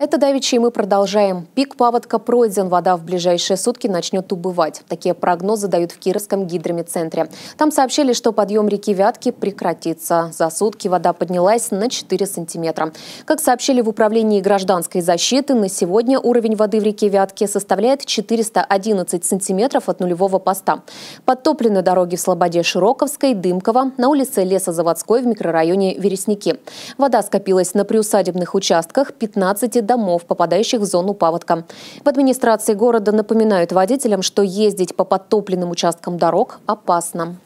Это давичи, и мы продолжаем. Пик паводка пройден, вода в ближайшие сутки начнет убывать. Такие прогнозы дают в Кировском гидромедцентре. Там сообщили, что подъем реки Вятки прекратится. За сутки вода поднялась на 4 сантиметра. Как сообщили в управлении гражданской защиты, на сегодня уровень воды в реке Вятки составляет 411 сантиметров от нулевого поста. Подтоплены дороги в Слободе Широковской, Дымково, на улице Лесозаводской в микрорайоне Вересники. Вода скопилась на приусадебных участках 15 домов, попадающих в зону паводка. В администрации города напоминают водителям, что ездить по подтопленным участкам дорог опасно.